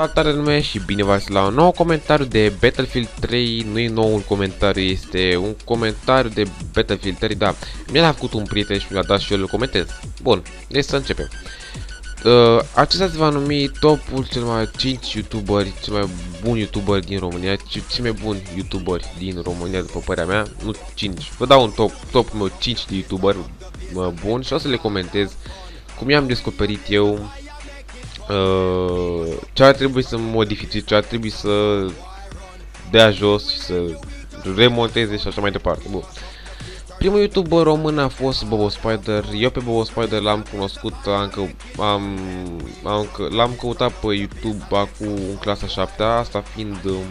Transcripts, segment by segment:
Salutare lume și bine v-ați la un nou comentariu de Battlefield 3 Nu e noul comentariu, este un comentariu de Battlefield 3, da. Mi-a făcut un prieten și mi-a dat și eu îl comentez Bun, deci să începem. Uh, Acesta se va numi topul cel mai 5 youtuberi, cel mai bun youtuber din România Cel mai bun youtuberi din România, după părerea mea, nu 5 Vă dau un top, top meu 5 de youtuberi bun și o să le comentez Cum i-am descoperit eu uh, ce ar trebui să modifice, ce ar trebui să dea jos și să remonteze și așa mai departe. Bun. Primul youtuber român a fost Bobo Spider. Eu pe Bobo Spider l-am cunoscut, am, am, am, l-am căutat pe YouTube acum în clasa 7 asta fiind um,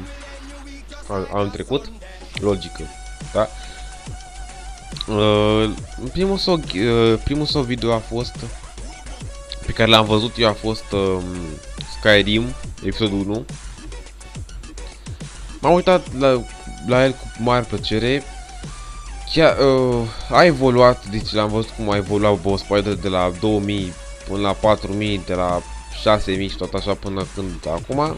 anul trecut, logică, da? Uh, primul, său, uh, primul său video a fost pe care l-am văzut eu a fost uh, Skyrim, episodul 1. M-am uitat la, la el cu mare plăcere. Chiar uh, a evoluat, deci l-am văzut cum a evoluat Boss Spider de la 2000 până la 4000, de la 6000 și tot așa până când acum.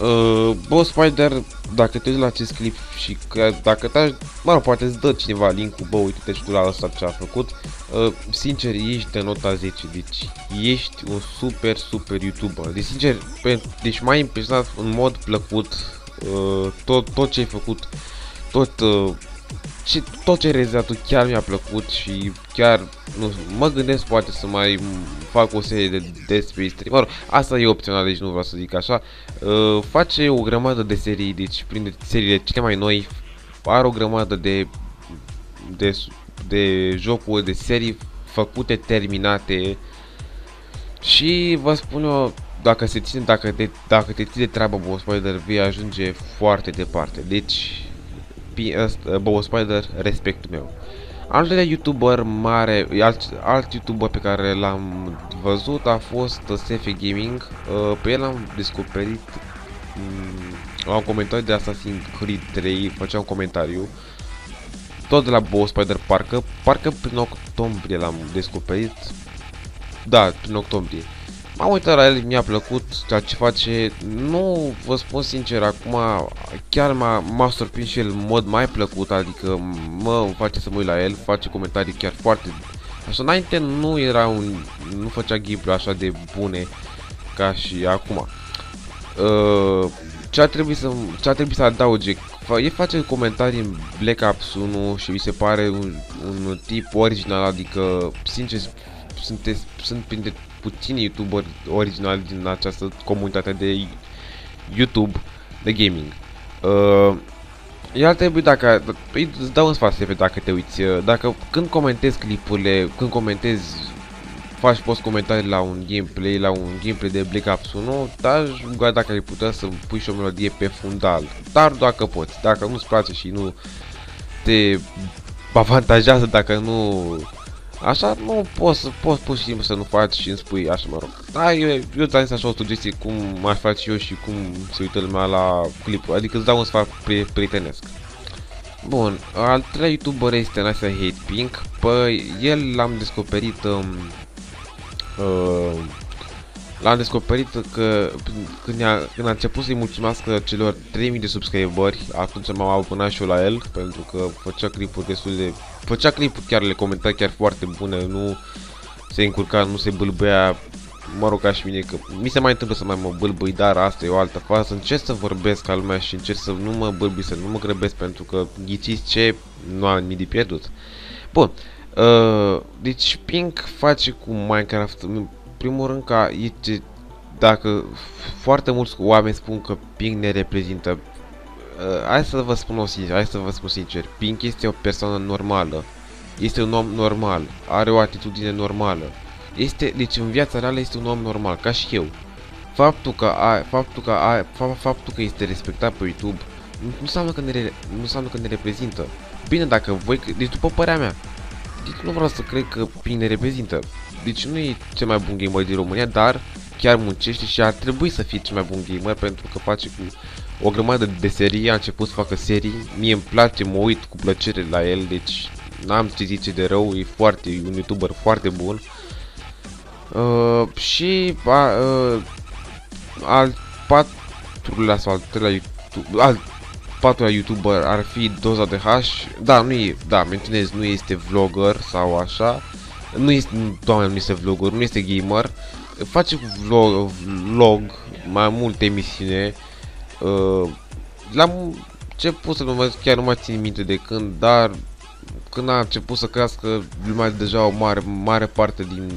Uh, Boss Spider, dacă te uiți la acest clip și că, dacă te mă rog, poate îți dă cineva link-ul, bă, uite-te și tu la ăsta ce a făcut, uh, sincer, ești de nota 10, deci ești un super, super YouTuber. Deci, sincer, pe, deci m-a impresionat în mod plăcut uh, tot, tot ce ai făcut, tot uh, și tot ce ai realizat chiar mi-a plăcut și chiar nu mă gândesc poate să mai fac o serie de despre stream. Mă rog, asta e opțional, deci nu vreau să zic așa. Uh, face o grămadă de serii, deci prin seriile cele mai noi are o grămadă de de, de jocuri, de serii făcute, terminate și vă spun eu, dacă se ține, dacă te, dacă te ții de treabă Bob Spider, vei ajunge foarte departe. Deci, Bob Spider, respectul meu. Al doilea YouTuber mare, alt, alt YouTuber pe care l-am văzut a fost SF Gaming. Uh, pe el am descoperit la un comentariu de Assassin's Creed 3, făcea un comentariu tot de la Boss Spider parcă, parcă prin octombrie l-am descoperit. Da, prin octombrie. M-am uitat la el, mi-a plăcut ceea ce face. Nu vă spun sincer, acum chiar m-a surprins și el în mod mai plăcut, adică mă îmi face să mă uit la el, face comentarii chiar foarte... Așa înainte nu era un... nu făcea gameplay așa de bune ca și acum. Uh, ce ar trebui să, ce ar trebui să adauge? E face comentarii în Black Ops 1 și mi se pare un, un tip original, adică, sincer, sunteți, sunt printre puțini youtuberi originali din această comunitate de YouTube de gaming. Uh, iar trebuie dacă, îți dau în sfat dacă te uiți, dacă când comentezi clipurile, când comentezi faci post comentarii la un gameplay, la un gameplay de Black Ops 1, dar ruga dacă ai putea să pui și o melodie pe fundal. Dar dacă poți, dacă nu-ți place și nu te avantajează dacă nu Așa nu poți, poți pur și simplu să nu faci și îmi spui așa, mă rog. Da, eu, eu ți-am așa o sugestie cum aș face eu și cum se uită lumea la clipul, adică îți dau un sfat prietenesc. Bun, al treilea youtuber este Nasia Hate Pink, păi el l-am descoperit um, uh, l-am descoperit că când a, când a început să-i mulțumească celor 3000 de subscriberi, atunci m-am abonat și eu la el, pentru că făcea clipuri destul de... Făcea clipuri chiar, le comenta chiar foarte bune, nu se încurca, nu se bâlbăia, mă rog ca și mine, că mi se mai întâmplă să mai mă bâlbâi, dar asta e o altă fază, încerc să vorbesc ca lumea și încerc să nu mă bâlbâi, să nu mă grăbesc, pentru că ghiciți ce, nu am nimic de pierdut. Bun, uh, deci Pink face cu Minecraft primul rând ca este, dacă foarte mulți oameni spun că Pink ne reprezintă, uh, hai să vă spun o sincer, hai să vă spun sincer, Pink este o persoană normală, este un om normal, are o atitudine normală, este, deci în viața reală este un om normal, ca și eu. Faptul că, a, faptul că, a, faptul că este respectat pe YouTube nu înseamnă că ne, nu înseamnă că ne reprezintă. Bine, dacă voi, deci după părerea mea, deci nu vreau să cred că Pink ne reprezintă. Deci nu e cel mai bun gamer din România, dar chiar muncește și ar trebui să fie cel mai bun gamer pentru că face cu o grămadă de serii, a început să facă serii, mie îmi place, mă uit cu plăcere la el, deci n-am ce zice de rău, e foarte, e un youtuber foarte bun. Uh, și a, uh, al patrulea sau al treilea YouTube, al patrulea YouTuber ar fi Doza de H. Da, nu e, da, menționez, nu este vlogger sau așa. Nu este, doamne, nu este vlogger, nu este gamer. Face vlog, vlog mai multe emisiune. Uh, L-am început să nu chiar nu mai țin minte de când, dar când a început să crească lumea deja o mare, mare parte din...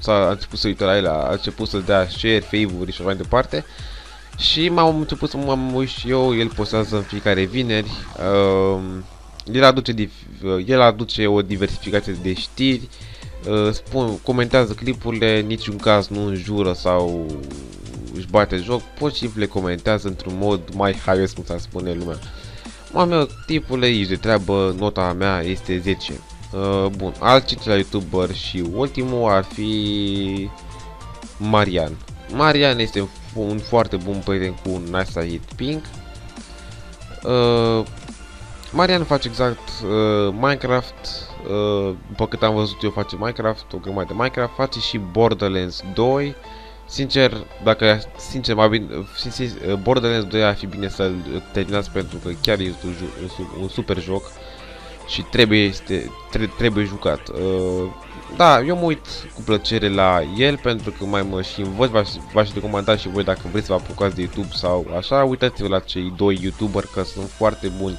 S-a început să uită la el, a început să dea share, favori și așa mai departe. Și m-am început să mă uit și eu, el postează în fiecare vineri. Uh, el, aduce, el aduce o diversificație de știri, uh, spun, comentează clipurile, niciun caz nu înjură sau își bate joc, pot și le comentează într-un mod mai haios, cum s-ar spune lumea. Mă tipule, ești de treabă, nota mea este 10. Uh, bun, al cincilea youtuber și ultimul ar fi Marian. Marian este un foarte bun prieten cu un nice hit pink. Uh, Marian face exact uh, Minecraft, uh, după cât am văzut eu face Minecraft, o grămadă de Minecraft, face și Borderlands 2, Sincer, dacă, sincer, mai bine, sincer, Borderlands 2 ar fi bine să-l terminați pentru că chiar este un, un, un super joc și trebuie, este, tre trebuie jucat. Uh, da, eu mă uit cu plăcere la el pentru că mai mă și învăț, v-aș recomanda și voi dacă vreți să vă apucați de YouTube sau așa, uitați-vă la cei doi YouTuber că sunt foarte buni.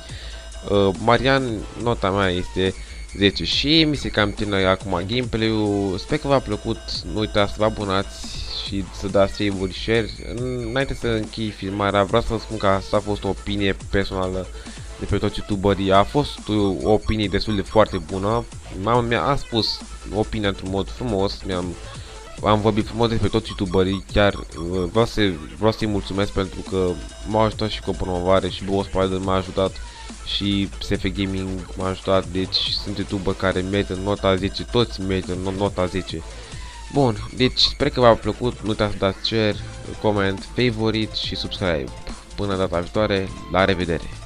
Uh, Marian, nota mea este 10 și mi se cam termină acum gameplay-ul, sper că v-a plăcut, nu uitați să vă abonați și să dați favori share. Înainte să închei filmarea, vreau să vă spun că asta a fost o opinie personală de pe toți youtuberii. A fost o opinie destul de foarte bună. Mama mea a spus opinia într-un mod frumos. Mi-am am vorbit frumos despre toți youtuberii, chiar uh, vreau, să, vreau să-i mulțumesc pentru că m-au ajutat și cu promovare și Boss Spider m-a ajutat și SF Gaming m-a ajutat, deci sunt youtuber care merită nota 10, toți merită nota 10. Bun, deci sper că v-a plăcut, nu uitați să dați share, coment, favorite și subscribe. Până data viitoare, la revedere!